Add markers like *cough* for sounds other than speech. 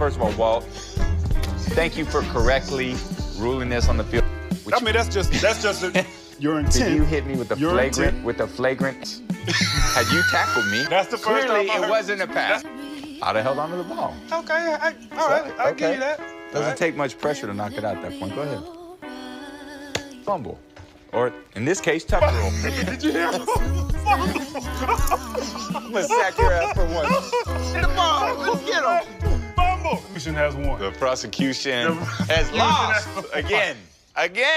first of all, Walt, thank you for correctly ruling this on the field. Which- I mean, that's just that's just a, *laughs* your intent. Did you hit me with a Your flagrant intent. with a flagrant? Had you tackled me? That's the first Clearly, time I it heard- wasn't a pass. I'd have held onto the ball. Okay, I, all right, I'll give Okay. you that. Doesn't right. take much pressure to knock it out at that point. Go ahead. Fumble. Or in this case, tuck rule. *laughs* Did you hear? I'm gonna *laughs* sack your ass for once. Get the ball. Let's get him. Mission has won. The prosecution has lost again. Again.